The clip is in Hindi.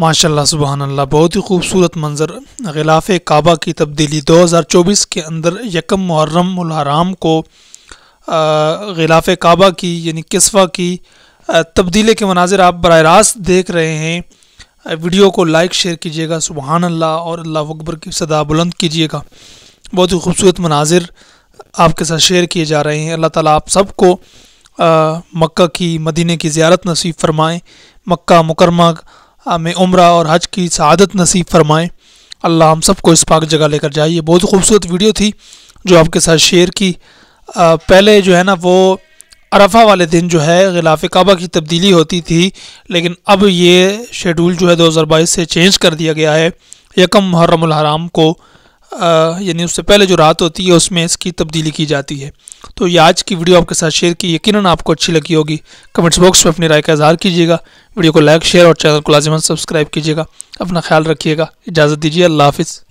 माशाल्लाह सुबहान अल्लाह बहुत ही खूबसूरत मंज़र, गिलाफ़ काबा की तब्दीली 2024 के अंदर यकम मुहर्रम हराम को गिलाफ़ काबा की, यानी किस्वा की तब्दीली के मनाजिर आप बर रास्त देख रहे हैं। वीडियो को लाइक, शेयर कीजिएगा सुबहान अल्लाह और अल्लाह अकबर की सदा बुलंद कीजिएगा। बहुत ही खूबसूरत मनाजिर आपके साथ शेयर किए जा रहे हैं। अल्लाह ताला आप सबको मक्का की, मदीने की ज़्यारत नसीब फरमाएँ। मक्का मुकरमा में उम्र और हज की शहादत नसीब फरमाएँ। अल्लाह हम सबको इस पाक जगह लेकर जाए। ये बहुत खूबसूरत वीडियो थी जो आपके साथ शेयर की। आ, पहले जो है ना वो अरफा वाले दिन जो है गिलाफ़ काबा की तब्दीली होती थी लेकिन अब ये शेड्यूल जो है 2022 से चेंज कर दिया गया है। यकम मुहर्रम हराम को यानी उससे पहले जो रात होती है, उसमें इसकी तब्दीली की जाती है। तो ये आज की वीडियो आपके साथ शेयर की, यकीनन आपको अच्छी लगी होगी। कमेंट्स बॉक्स में अपनी राय का इजहार कीजिएगा। वीडियो को लाइक, शेयर और चैनल को लाजमन सब्सक्राइब कीजिएगा। अपना ख्याल रखिएगा। इजाज़त दीजिए। अल्लाह हाफिज़।